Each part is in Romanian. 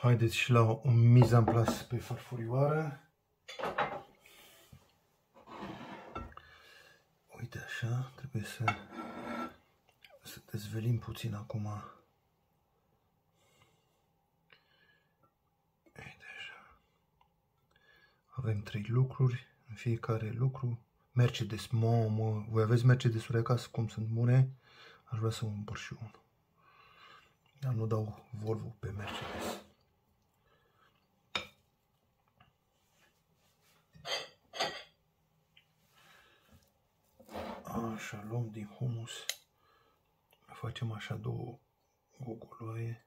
Haideți și la o miză în plas pe farfurioară. Uite așa, trebuie să, să dezvelim puțin acum. Uite așa. Avem trei lucruri, în fiecare lucru. Mercedes, mamă, voi aveți Mercedes-uri acasă, cum sunt bune? Aș vrea să mă împăr și unul. Dar nu dau Volvo pe Mercedes. Așa, luăm din humus. Facem așa două goguloaie.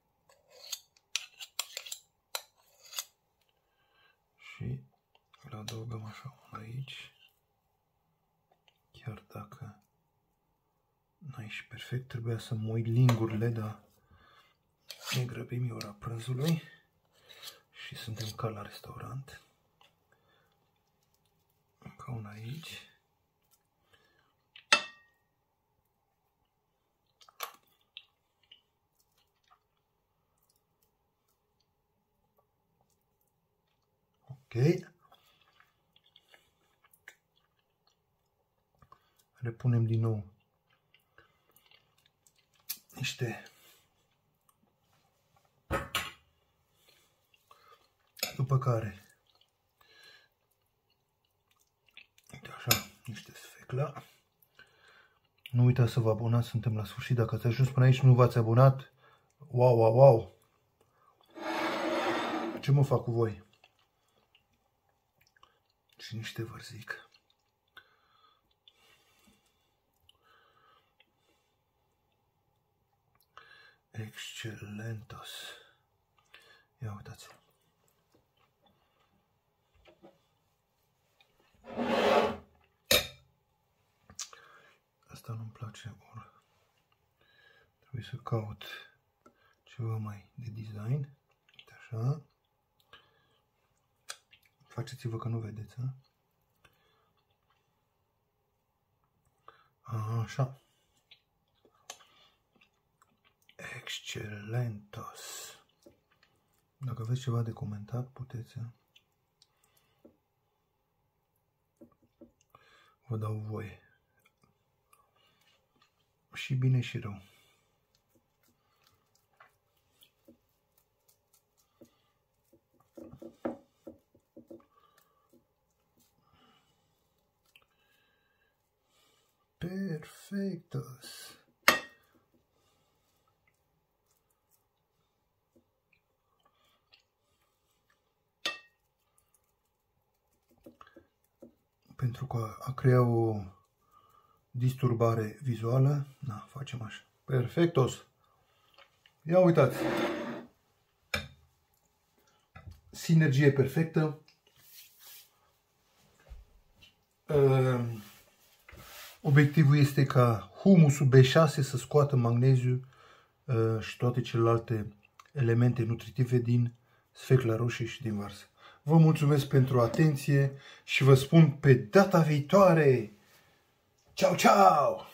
Și îl adăugăm așa una aici. Chiar dacă n-ai și perfect, trebuia să moi lingurile, dar ne grăbim e ora prânzului și suntem ca la restaurant. Încă una aici. Ok. Repunem din nou niște după care uite așa, niște sfecla nu uitați să vă abonați, suntem la sfârșit dacă ați ajuns până aici nu v-ați abonat wow, wow, wow ce mă fac cu voi? Și niște vărzic. Excelentos. Ia uitați. Asta nu-mi place, or. Trebuie să caut ceva mai de design. Uite așa. Faceți-vă că nu vedeți, a? Așa. Excelentos. Dacă aveți ceva de comentat, puteți. Vă dau voie. Și bine și rău. Perfectos. Pentru că a crea o disturbare vizuală, na, facem așa. Perfectos. Ia uitați. Sinergie perfectă. Uh, Obiectivul este ca humusul B6 să scoată magneziu uh, și toate celelalte elemente nutritive din sfecla roșie și din varză. Vă mulțumesc pentru atenție și vă spun pe data viitoare! Ciao, ciao!